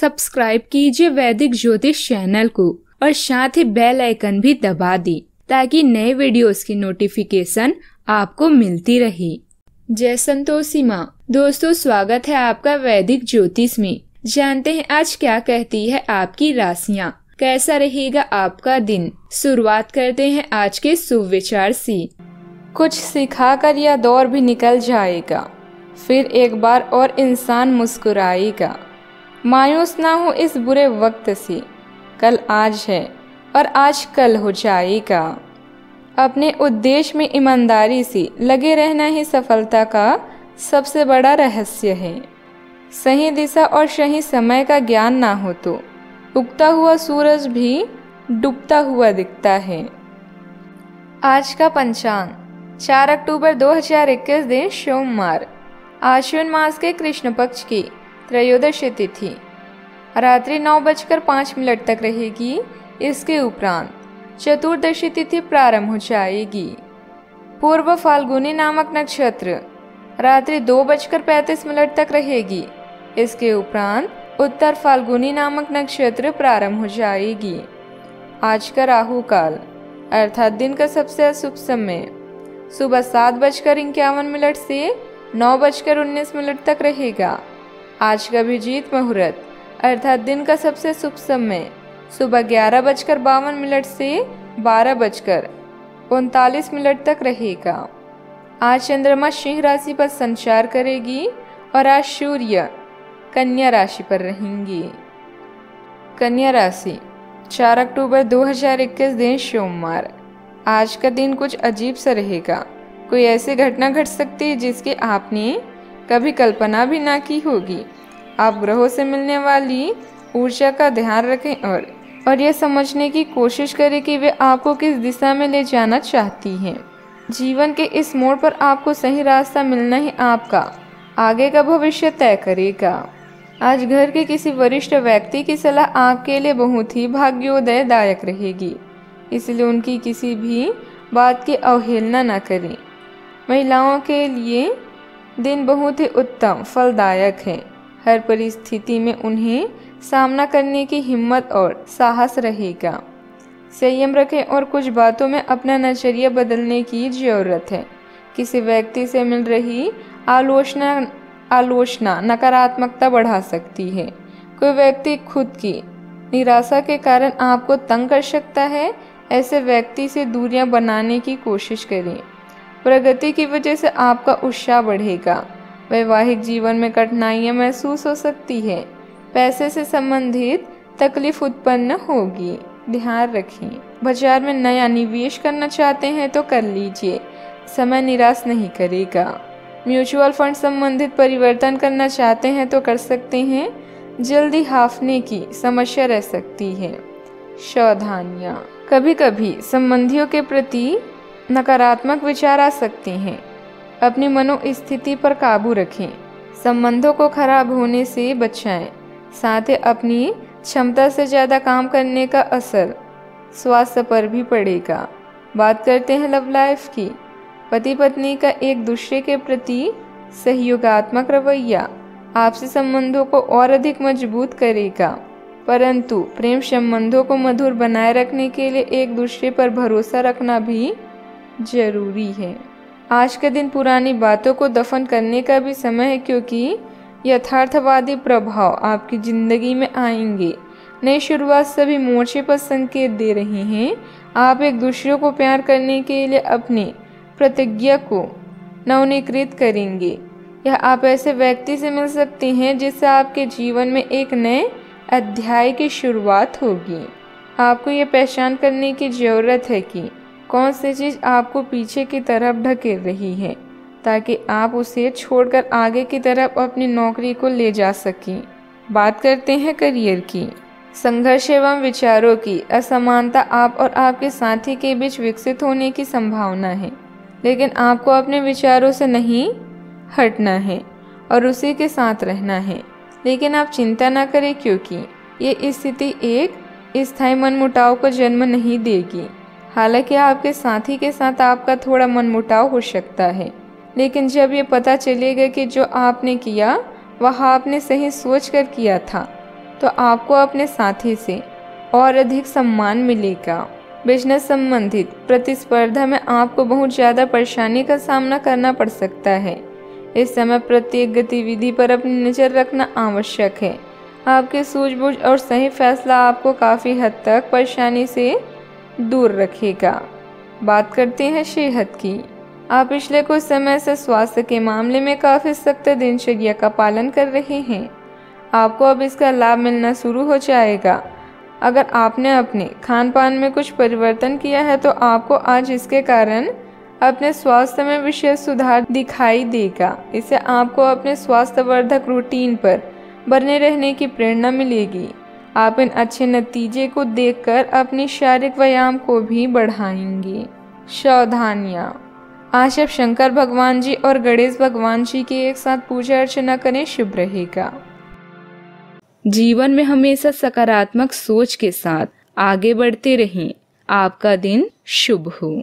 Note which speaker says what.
Speaker 1: Subscribe कीजिए वैदिक ज्योतिष चैनल को और साथ ही बेल आइकन भी दबा दी ताकि नए वीडियोस की नोटिफिकेशन आपको मिलती रहे। जय संतोषी माँ। दोस्तों, स्वागत है आपका वैदिक ज्योतिष में। जानते हैं आज क्या कहती है आपकी राशियाँ। कैसा रहेगा आपका दिन? शुरुआत करते हैं आज के सुविचार से। कुछ सिखाकर यह दौर भी निकल जाएगा। फिर एक बार और इंसान मुस्कुराएगा। मायूस ना हो इस बुरे वक्त से। कल आज है और आज कल हो जाएगा। अपने उद्देश्य में ईमानदारी से लगे रहना ही सफलता का सबसे बड़ा रहस्य है। सही दिशा और सही समय का ज्ञान ना हो तो उगता हुआ सूरज भी डूबता हुआ दिखता है। आज का पंचांग 4 अक्टूबर 2021 दिन सोमवार, आश्विन मास के कृष्ण पक्ष की त्रयोदशी तिथि। रात्रि नौ बजकर पाँच मिनट तक रहेगी इसके उपरांत। चतुर्दशी तिथि प्रारंभ हो जाएगी। पूर्व फाल्गुनी नामक नक्षत्र रात्रि दो बजकर पैंतीस मिनट तक रहेगी। इसके उपरांत उत्तर फाल्गुनी नामक नक्षत्र प्रारंभ हो जाएगी। आज का राहु काल, अर्थात दिन का सबसे अशुभ समय। सुबह सात बजकर इक्यावन मिनट से नौ बजकर उन्नीस मिनट तक रहेगा। आज का अभिजीत मुहूर्त। अर्थात दिन का सबसे शुभ समय। सुबह ग्यारह बजकर बावन मिनट से बारह बजकर उनतालीस मिनट तक रहेगा। आज चंद्रमा सिंह राशि पर संचार करेगी और आज सूर्य कन्या राशि पर रहेंगी। कन्या राशि 4 अक्टूबर 2021 दिन सोमवार। आज का दिन कुछ अजीब सा रहेगा। कोई ऐसी घटना घट सकती है जिसके आपने कभी कल्पना भी ना की होगी। आप ग्रहों से मिलने वाली ऊर्जा का ध्यान रखें और और यह समझने की कोशिश करें कि वे आपको किस दिशा में ले जाना चाहती हैं। जीवन के इस मोड़ पर आपको सही रास्ता मिलना ही आपका। आगे का भविष्य तय करेगा। आज घर के किसी वरिष्ठ व्यक्ति की सलाह आपके लिए बहुत ही भाग्योदयदायक रहेगी। इसलिए उनकी किसी भी बात की अवहेलना न करें। महिलाओं के लिए दिन बहुत ही उत्तम, फलदायक है। हर परिस्थिति में उन्हें सामना करने की हिम्मत और साहस रहेगा। संयम रखें और कुछ बातों में अपना नज़रिया बदलने की ज़रूरत है। किसी व्यक्ति से मिल रही आलोचना आलोचना नकारात्मकता बढ़ा सकती है। कोई व्यक्ति खुद की निराशा के कारण आपको तंग कर सकता है। ऐसे व्यक्ति से दूरियाँ बनाने की कोशिश करें। प्रगति की वजह से आपका उत्साह बढ़ेगा। वैवाहिक जीवन में कठिनाइयाँ महसूस हो सकती है। पैसे से संबंधित तकलीफ़ उत्पन्न होगी। ध्यान रखें, बाज़ार में नया निवेश करना चाहते हैं तो कर लीजिए। समय निराश नहीं करेगा। म्यूचुअल फंड संबंधित परिवर्तन करना चाहते हैं तो कर सकते हैं। जल्दी हाफने की समस्या रह सकती है। सावधानियाँ कभी कभी संबंधियों के प्रति नकारात्मक विचार आ सकते हैं। अपनी मनोस्थिति पर काबू रखें। संबंधों को खराब होने से बचाएँ। साथ ही अपनी क्षमता से ज़्यादा काम करने का असर स्वास्थ्य पर भी पड़ेगा। बात करते हैं लव लाइफ की। पति पत्नी का एक दूसरे के प्रति सहयोगात्मक रवैया आपसी संबंधों को और अधिक मज़बूत करेगा। परंतु प्रेम संबंधों को मधुर बनाए रखने के लिए एक दूसरे पर भरोसा रखना भी ज़रूरी है। आज के दिन पुरानी बातों को दफन करने का भी समय है क्योंकि यथार्थवादी प्रभाव आपकी ज़िंदगी में आएँगे। नई शुरुआत सभी मोर्चे पर संकेत दे रहे हैं। आप एक दूसरे को प्यार करने के लिए अपने प्रतिज्ञा को नवनीकृत करेंगे। या आप ऐसे व्यक्ति से मिल सकते हैं जिससे आपके जीवन में एक नए अध्याय की शुरुआत होगी। आपको ये पहचान करने की ज़रूरत है कि कौन सी चीज़ आपको पीछे की तरफ़ ढकेल रही है, ताकि आप उसे छोड़कर आगे की तरफ़ अपनी नौकरी को ले जा सकें? बात करते हैं करियर की। संघर्ष एवं विचारों की असमानता आप और आपके साथी के बीच विकसित होने की संभावना है, लेकिन आपको अपने विचारों से नहीं हटना है और उसी के साथ रहना है। लेकिन आप चिंता ना करें, क्योंकि ये स्थिति एक स्थायी मनमुटाव को जन्म नहीं देगी। हालाँकि आपके साथी के साथ आपका थोड़ा मनमुटाव हो सकता है, लेकिन जब ये पता चलेगा कि जो आपने किया, वह आपने सही सोच कर किया था तो आपको अपने साथी से और अधिक सम्मान मिलेगा। बिज़नेस संबंधित प्रतिस्पर्धा में आपको बहुत ज़्यादा परेशानी का सामना करना पड़ सकता है। इस समय प्रत्येक गतिविधि पर अपनी नज़र रखना आवश्यक है। आपके सूझबूझ और सही फैसला आपको काफ़ी हद तक परेशानी से दूर रखेगा। बात करते हैं सेहत की। आप पिछले कुछ समय से स्वास्थ्य के मामले में काफ़ी सख्त दिनचर्या का पालन कर रहे हैं। आपको अब इसका लाभ मिलना शुरू हो जाएगा। अगर आपने अपने खान पान में कुछ परिवर्तन किया है तो आपको आज इसके कारण अपने स्वास्थ्य में विशेष सुधार दिखाई देगा। इससे आपको अपने स्वास्थ्यवर्धक रूटीन पर बने रहने की प्रेरणा मिलेगी। आप इन अच्छे नतीजे को देखकर अपने शारीरिक व्यायाम को भी बढ़ाएँगे। सावधानियाँ। आज आप शंकर भगवान जी और गणेश भगवान जी की एक साथ पूजा अर्चना करें, शुभ रहेगा। जीवन में हमेशा सकारात्मक सोच के साथ आगे बढ़ते रहें। आपका दिन शुभ हो।